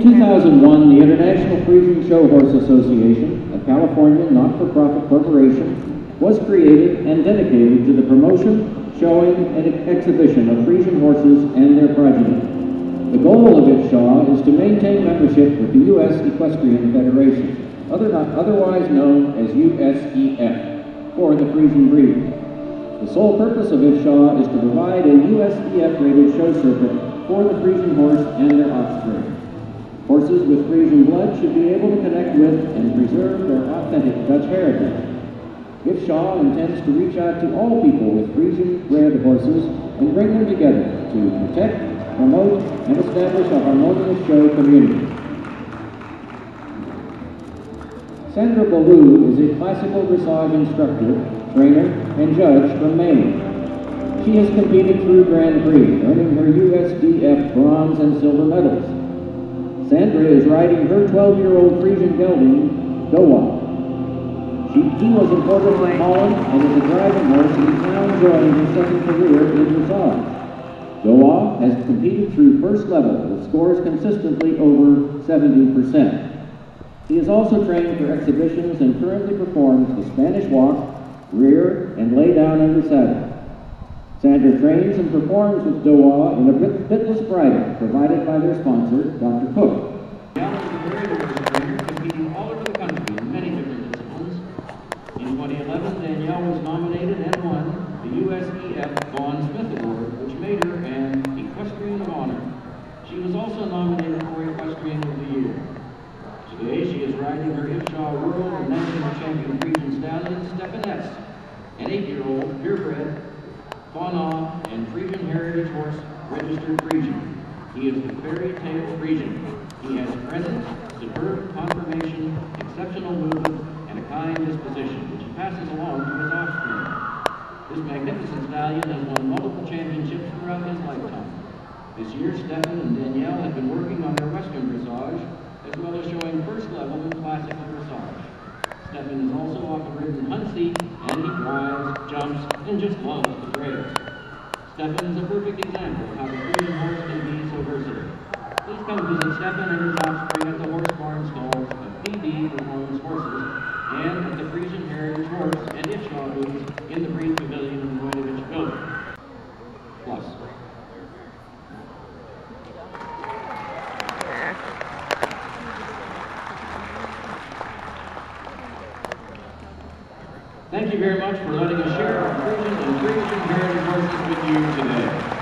In 2001, the International Friesian Show Horse Association, a California not-for-profit corporation, was created and dedicated to the promotion, showing, and exhibition of Friesian horses and their progeny. The goal of IFSHA is to maintain membership with the U.S. Equestrian Federation, other, otherwise known as USEF, for the Friesian breed. The sole purpose of IFSHA is to provide a USEF-rated show circuit for the Friesian horse and their offspring. Horses with Friesian blood should be able to connect with and preserve their authentic Dutch heritage. IFSHA intends to reach out to all people with Friesian bred horses and bring them together to protect, promote, and establish a harmonious show community. Sandra Beaulieu is a classical dressage instructor, trainer, and judge from Maine. She has competed through Grand Prix, earning her USDF bronze and silver medals. Sandra is riding her 12-year-old Friesian gelding, Douwe. She, he was imported from Holland and is a driving horse and is now enjoying his second career in dressage. Douwe has competed through first level with scores consistently over 70%. He is also trained for exhibitions and currently performs the Spanish walk, rear, and lay down under saddle. Sandra trains and performs with Douwe in a bitless bridle provided by their sponsor, Dr. Cook. Danielle is a very diverse trainer, competing all over the country in many different disciplines. In 2011, Danielle was nominated and won the USEF Vaughn Smith Award, which made her an Equestrian of Honor. She was also nominated for Equestrian of the Year. Today, she is riding her IFSHA World and National Champion Friesian Stallion, Steffen S, an eight-year-old purebred FHANA and Friesian Heritage Horse registered Friesian. He is the fairy tale Friesian. He has presence, superb conformation, exceptional movement, and a kind disposition, which he passes along to his offspring. This magnificent stallion has won multiple championships throughout his lifetime. This year, Steffen and Danielle have been working on their Western dressage, as well as showing first level and classical dressage. Steffen is also often ridden hunt seat, and he drives, jumps, and just loves. Steffen is a perfect example of how the Friesian horse can be so versatile. Please come visit Steffen and his offspring at the Horse Barn stalls of PB Performance Horses and at the Friesian Heritage Horse and IFSHA booths in the Breed Pavilion in the Voinovich building. Plus, Thank you very much for letting us share our Friesian and Friesian heritage with you today.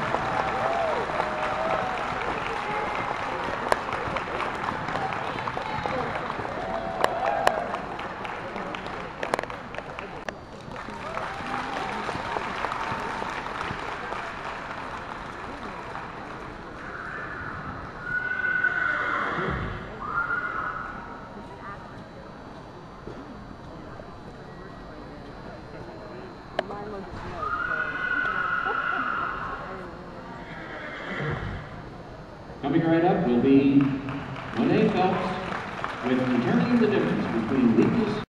Coming right up will be Monet Phelps with Determining the Difference Between Legal